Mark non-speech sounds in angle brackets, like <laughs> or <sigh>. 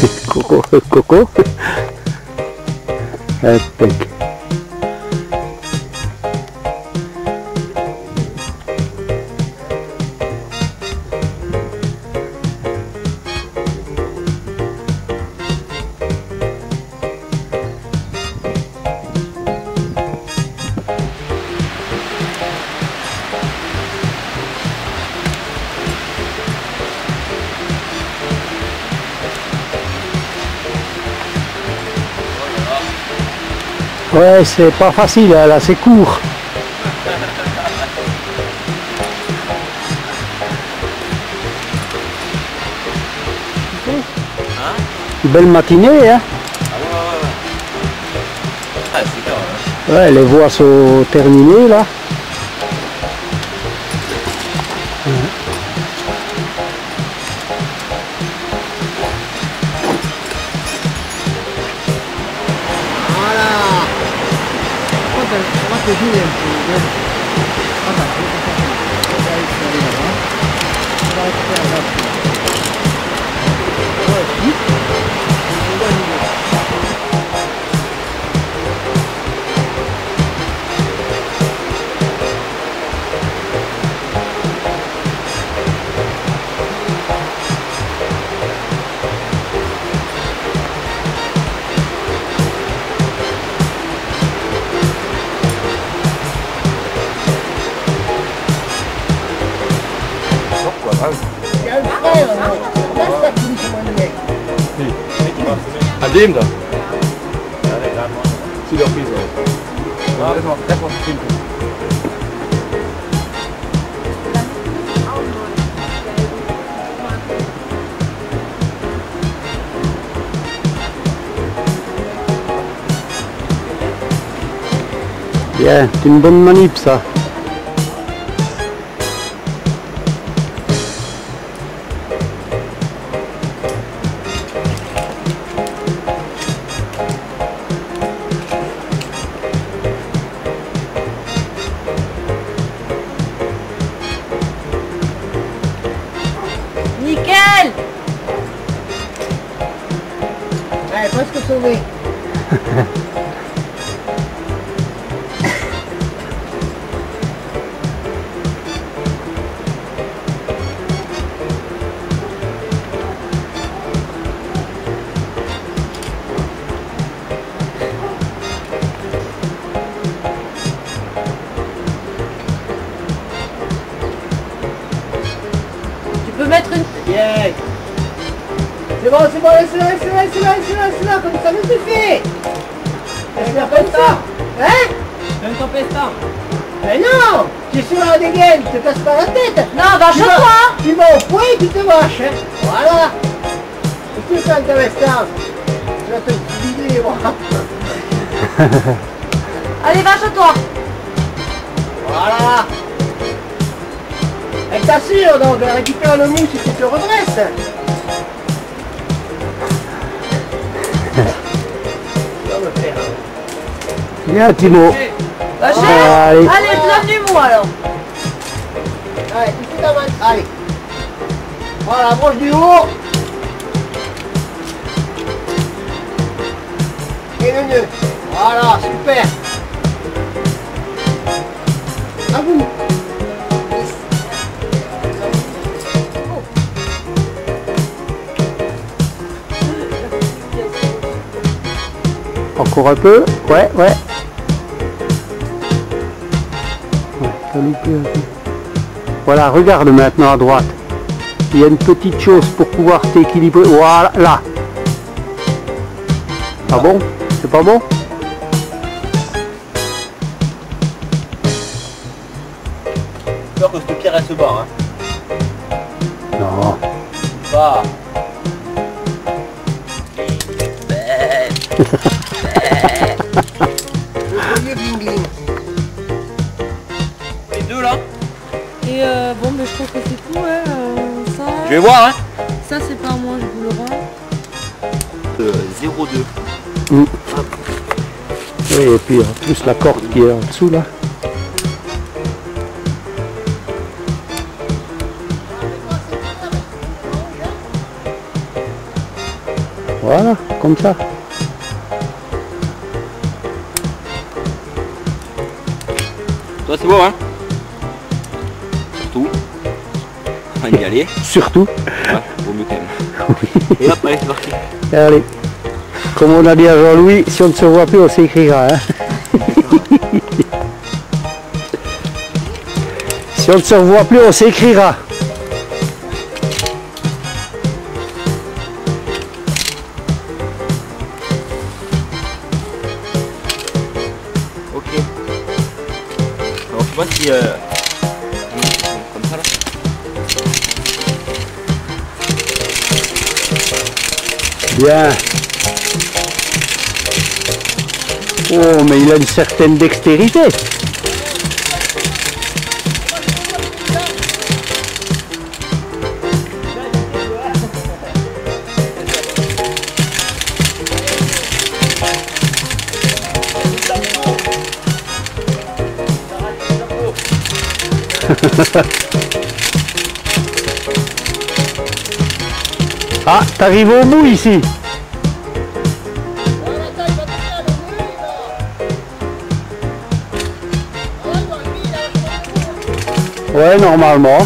<laughs> Coco, Coco. Epic. Ouais, c'est pas facile, hein, là, c'est court. Belle matinée, hein Ah, clair. hein. Ouais, les voies sont terminées, là. って10円っていうねまだ10%の大体ありだな大体上がっ 안 됩니다. 집에 옆에서. 아, 그래서 대포 김범만 예, 입사. Alright, let's go some. <laughs> C'est bon, c'est bon, laisse-le, laisse-le, laisse-le, laisse-le, laisse-le, comme ça, mais c'est fait. Laisse-le comme ça. Hein? Ton pestin. Mais non Tu es sur la dégaine, tu te casses pas la tête. Non, va Tu chez vas- toi. Tu vas au point et tu te vaches, hein Voilà. Que tu fais ta vestin Tu vas te vider bras <laughs> Allez, va chez toi. Voilà. Et t'assures donc, récupère le mousse et tu te redresses Bien, Timo. Allez. Allez, moi alors Allez, tu fais ta main. Allez. Voilà, branche du haut. Et le nœud. Voilà, super. À vous. Encore un peu. Ouais, ouais. Voilà, regarde maintenant à droite. Il y a une petite chose pour pouvoir t'équilibrer. Voilà, là. Ah bon? C'est pas bon? Peur que cette pierre elle se barre. Hein. Non. Bah. <laughs> Et euh, bon, mais je trouve que c'est tout, ouais. euh, ça, Je vais voir hein. ça c'est pas à moi, je vous le rends. Euh, 0,2. Oui, et puis en plus la corde qui est en dessous là. Voilà, comme ça. Toi, c'est bon, hein On va y aller. Surtout. Ouais, vaut mieux quand même. Et c'est parti. Allez. Comme on a dit à Jean-Louis, si on ne se voit plus, on s'écrira. Hein si on ne se revoit plus, on s'écrira. Ok. Alors, je sais pas si... Euh... Comme ça, là. Bien. Oh, mais il a une certaine dextérité. <laughs> Ah, t'arrives au bout ici. Ouais, normalement.